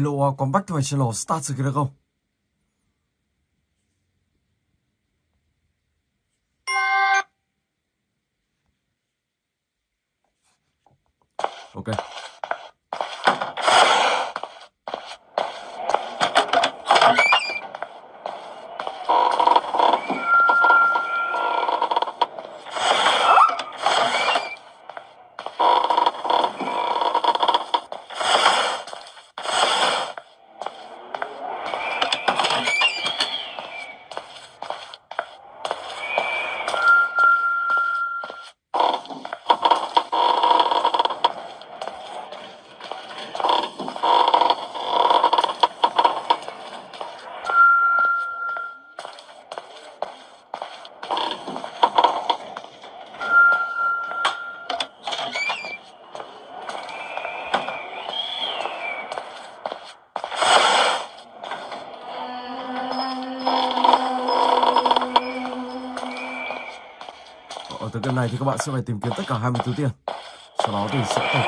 Hello, welcome back to channel. Start từ được không? Các bạn sẽ phải tìm kiếm tất cả 24 tiền. Sau đó thì sẽ tẩu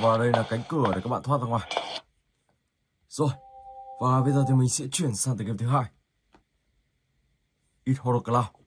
Vâng, và đây là cánh cửa để các bạn thoát ra ngoài. Rồi, và bây giờ thì mình sẽ chuyển sang tựa game thứ hai. It Horror Cloud.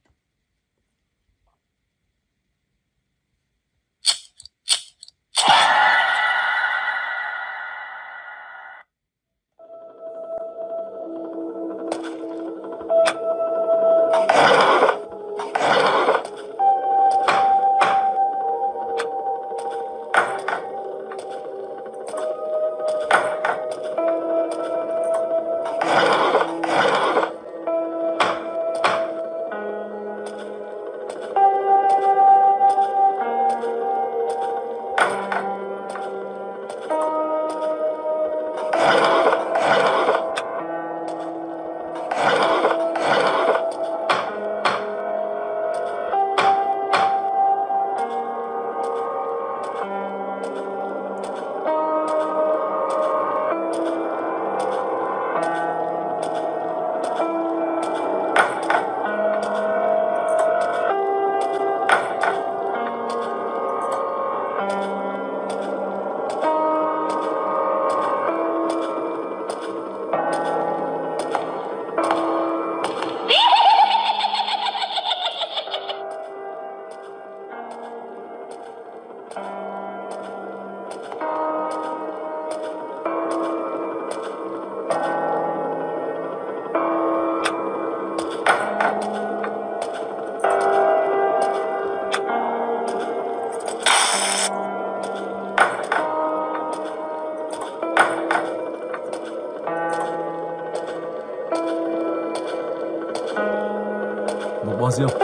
Brasil.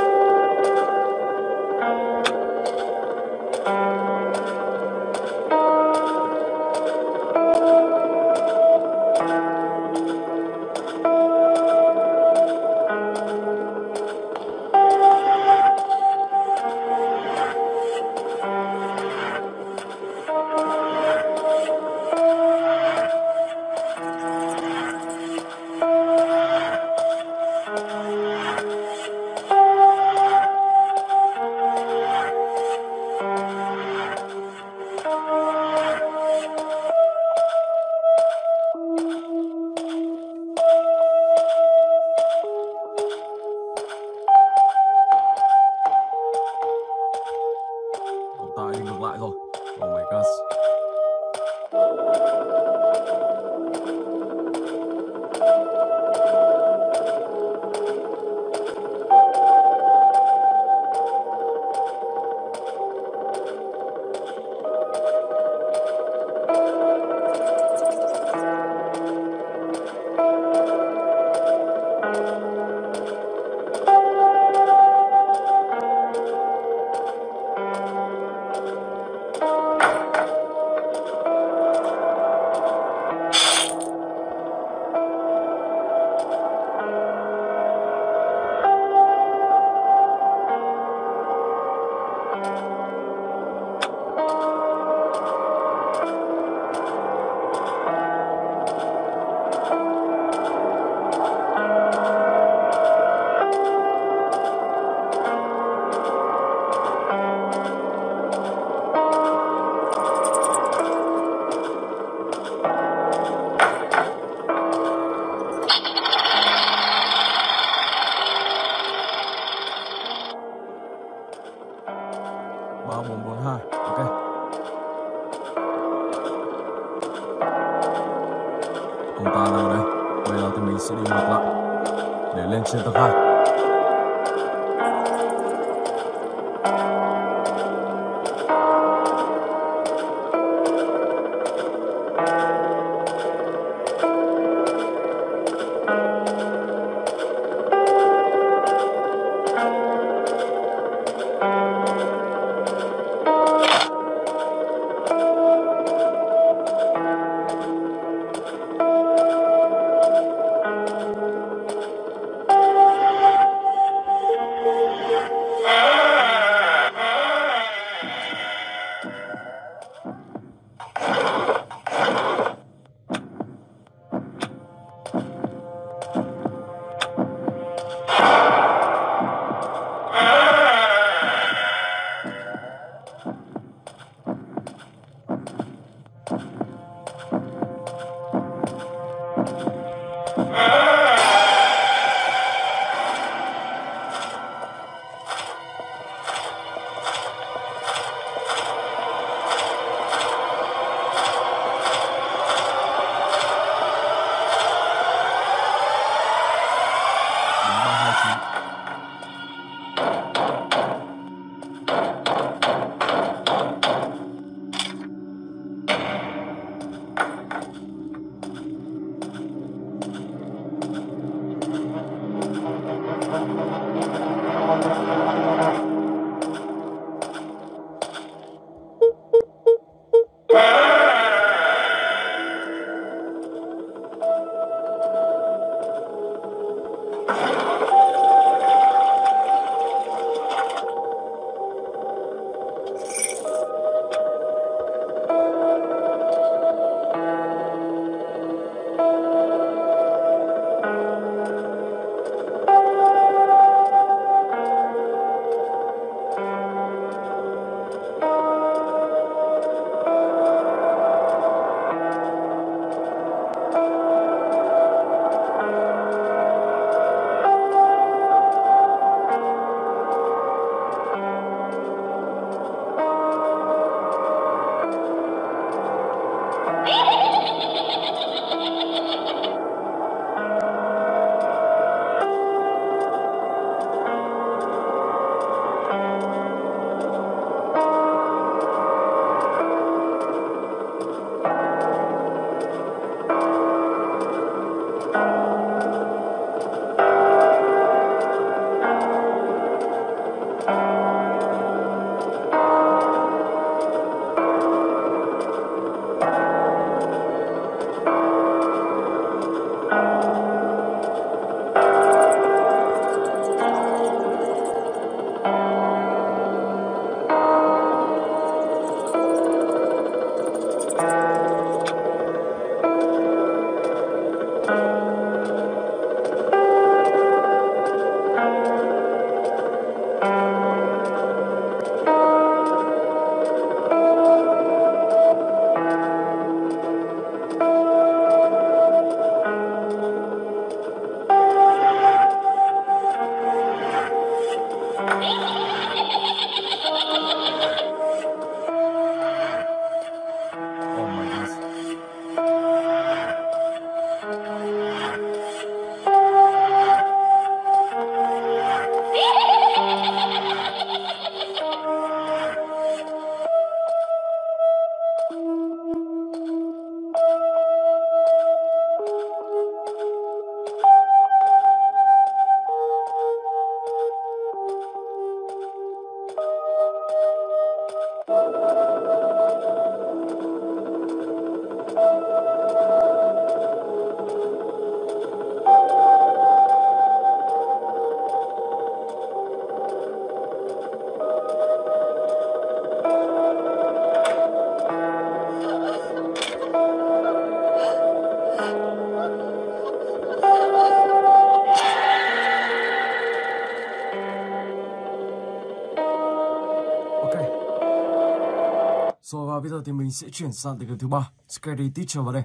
mình sẽ chuyển sang tới game thứ ba. Scary Teacher vào đây.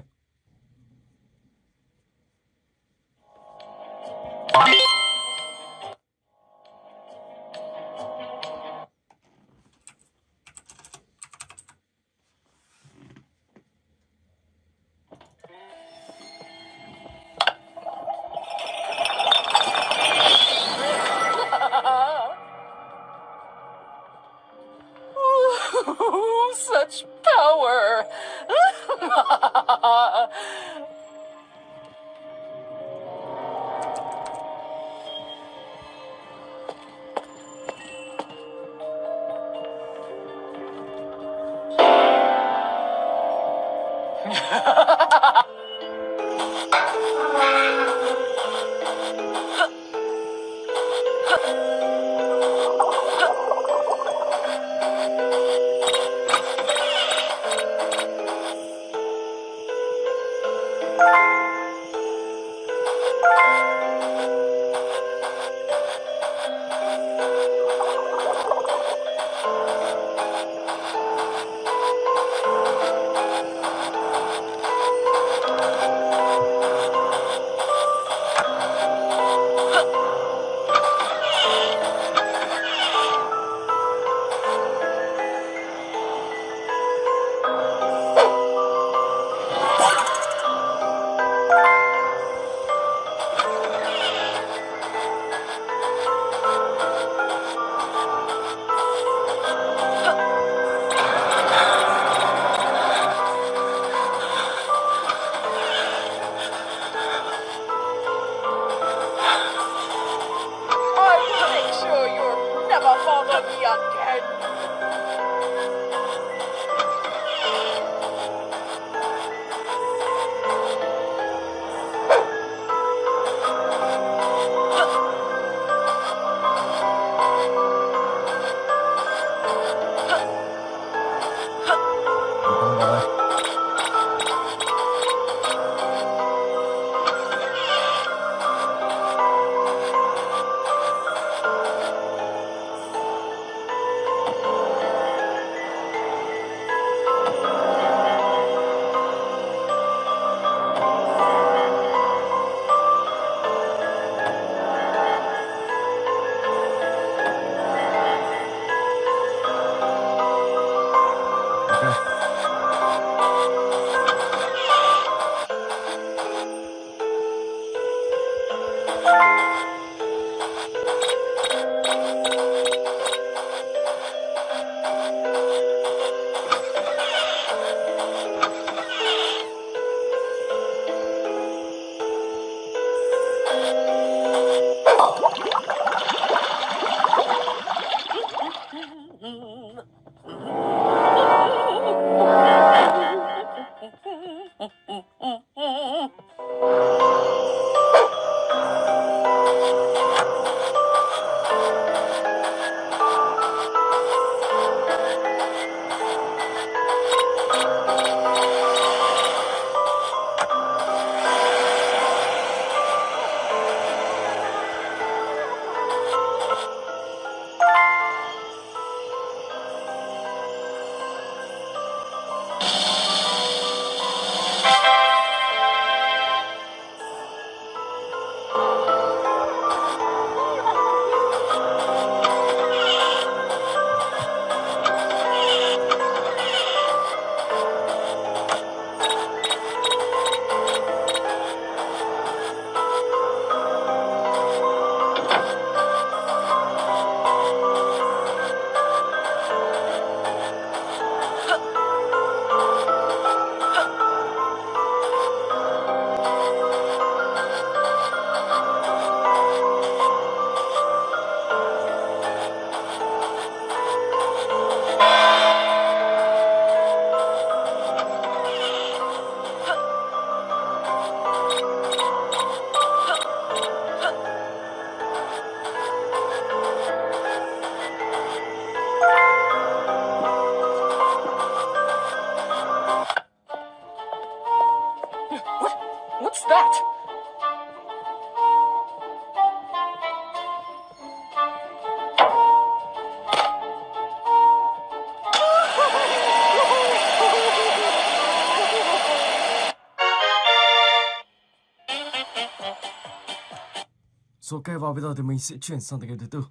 Rồi vào bây giờ thì mình sẽ chuyển sang tựa game thứ tư.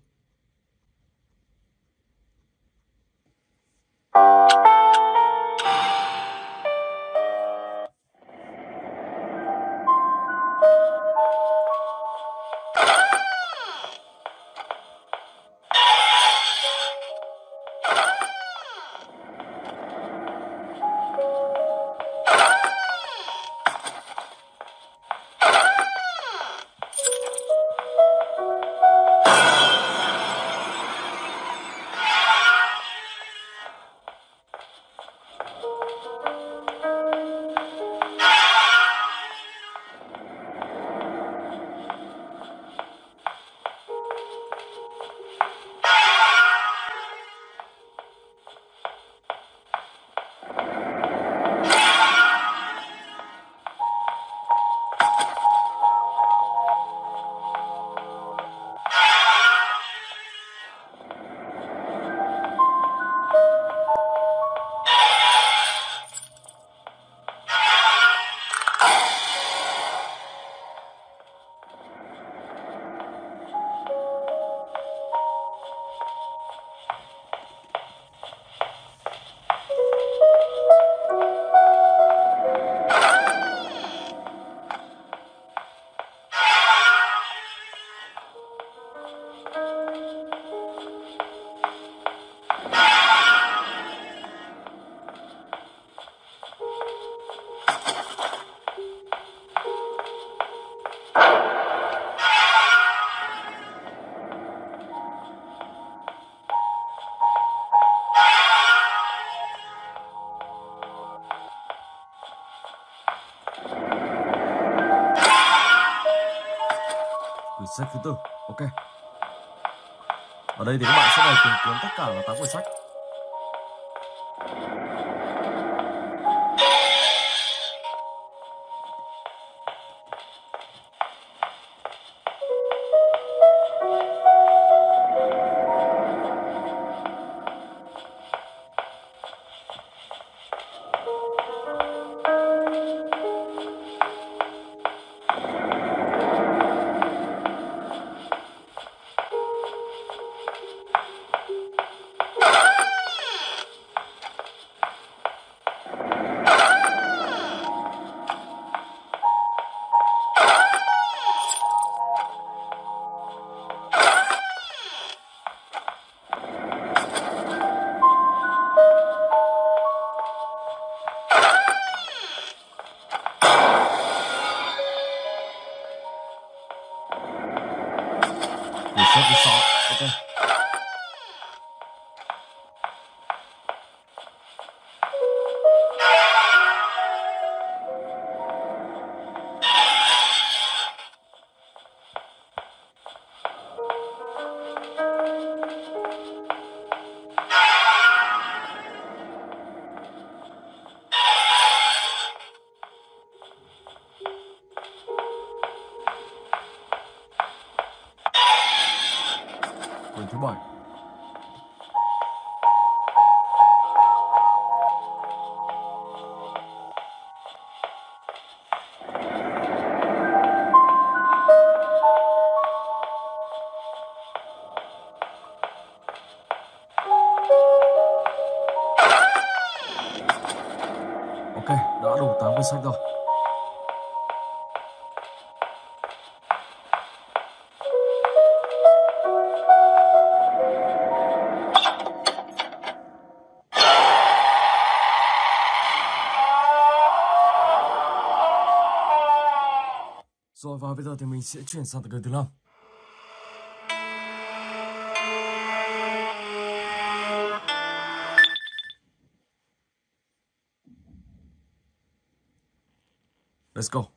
Ok. Ở đây thì các bạn sẽ phải tìm kiếm tất cả là tám quyển sách. Ok, đã đủ 8 quyển sách rồi. Rồi và bây giờ thì mình sẽ chuyển sang tập thứ năm. Let's go.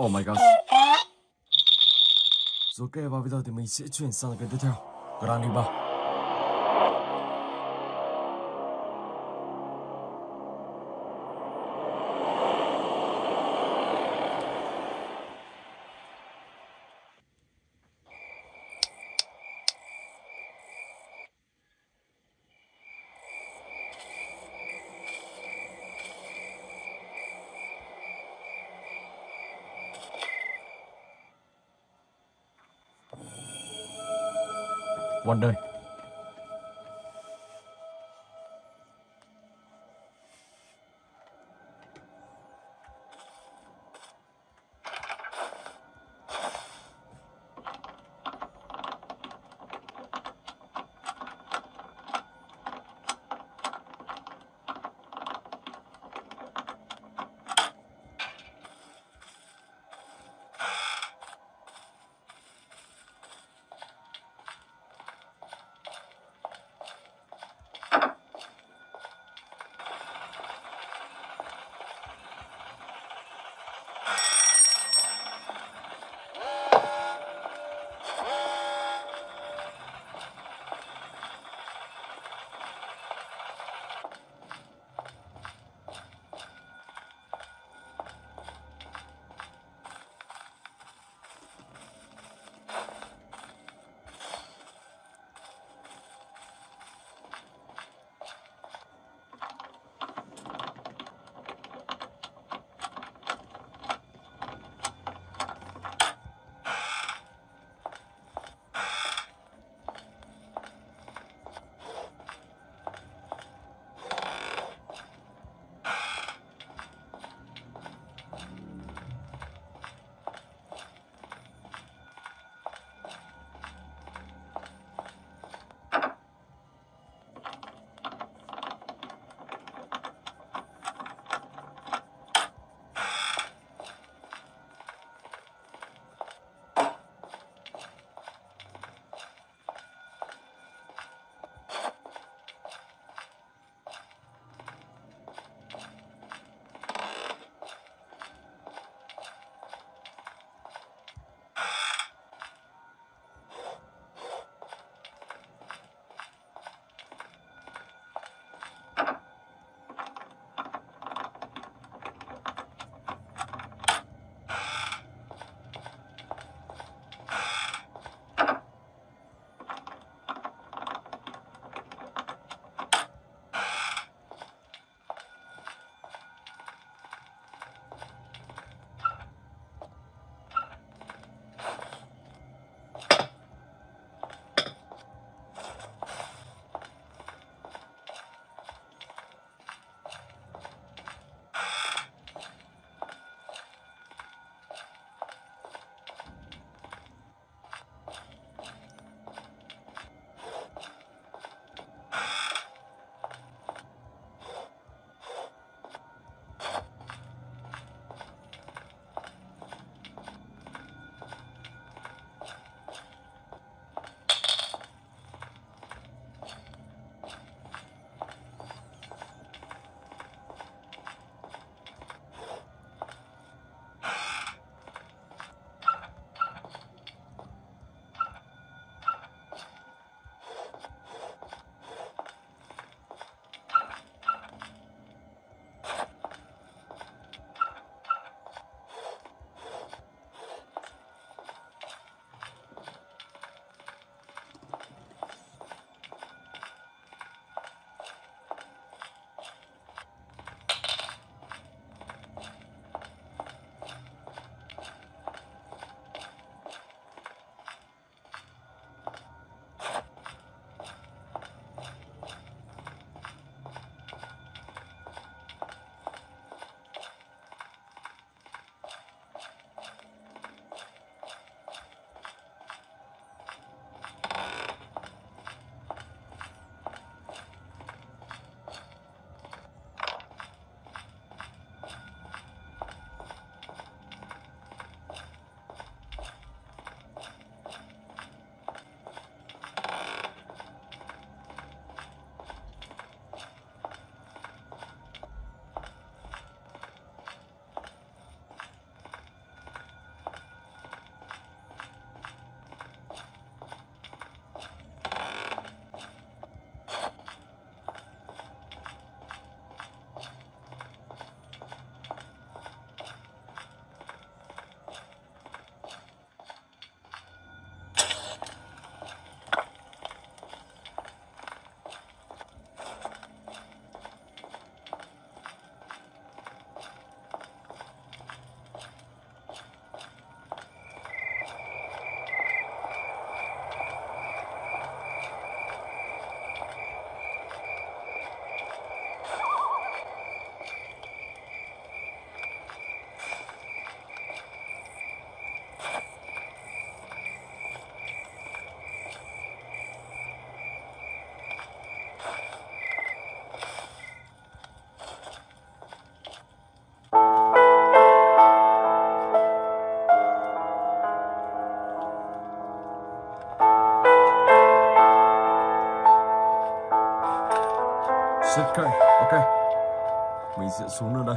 Oh my gosh. Rồi ok và bây giờ thì mình sẽ chuyển sang cái tiếp theo. Granny 3. One day. Ok ok. Mình sẽ xuống nữa đây.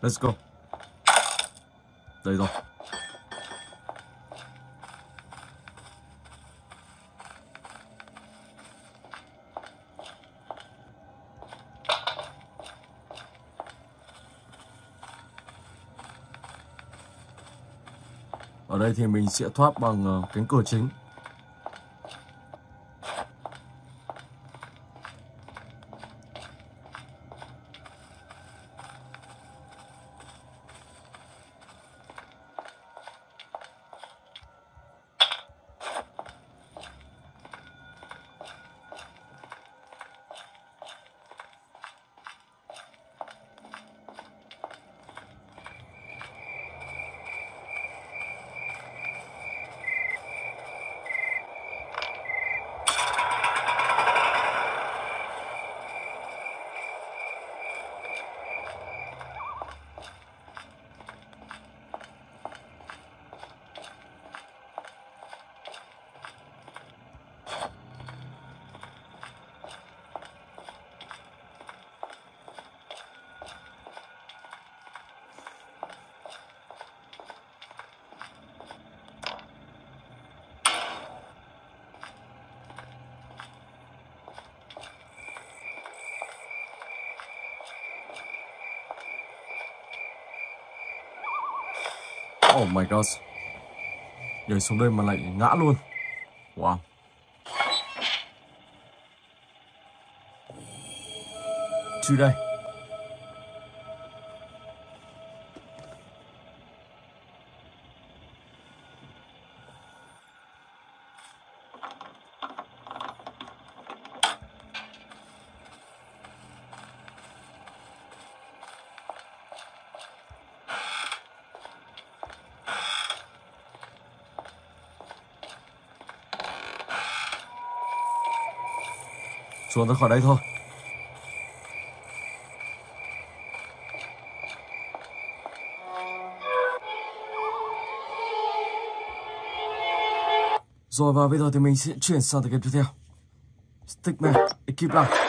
Let's go. Đây rồi. Ở đây thì mình sẽ thoát bằng ờ, cánh cửa chính. Oh my god. Nhảy xuống đây mà lại ngã luôn. Wow. Chưa đây. Xuống ra khỏi đây thôi. Rồi và bây giờ thì mình sẽ chuyển sang tập game tiếp theo. Stickman, Equipe lại.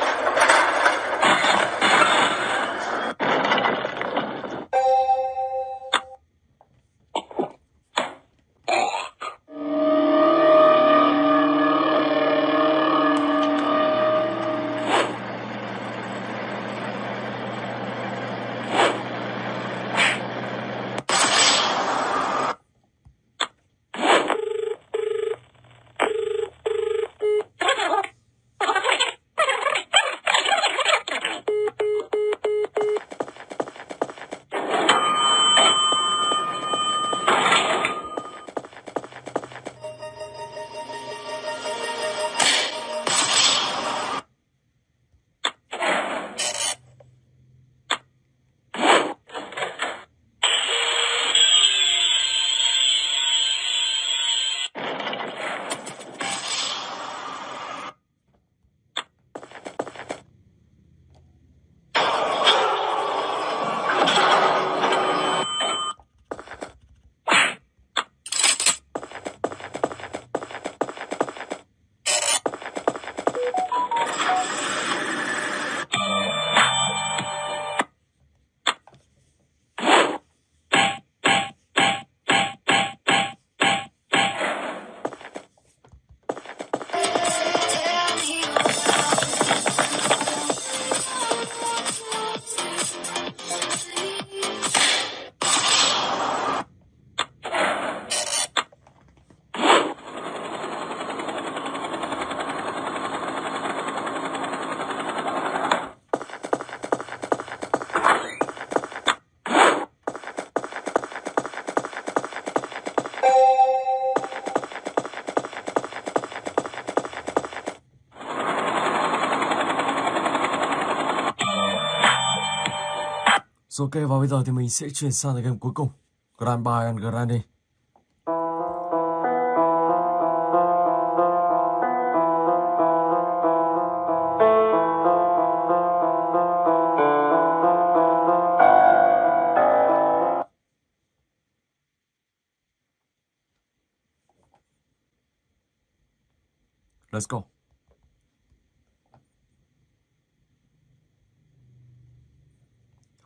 Ok và bây giờ thì mình sẽ chuyển sang tới game cuối cùng. Grand Bay Grande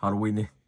Halloween đi. Wow,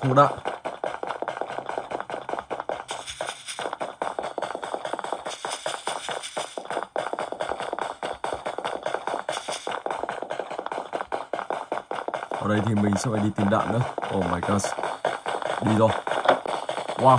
không đợi Ở đây thì mình sẽ phải đi tìm đạn nữa. Oh my god. Đi rồi. Wow.